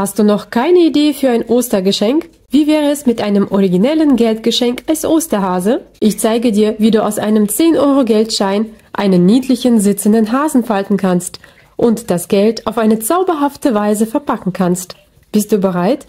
Hast du noch keine Idee für ein Ostergeschenk? Wie wäre es mit einem originellen Geldgeschenk als Osterhase? Ich zeige dir, wie du aus einem 10-Euro-Geldschein einen niedlichen sitzenden Hasen falten kannst und das Geld auf eine zauberhafte Weise verpacken kannst. Bist du bereit?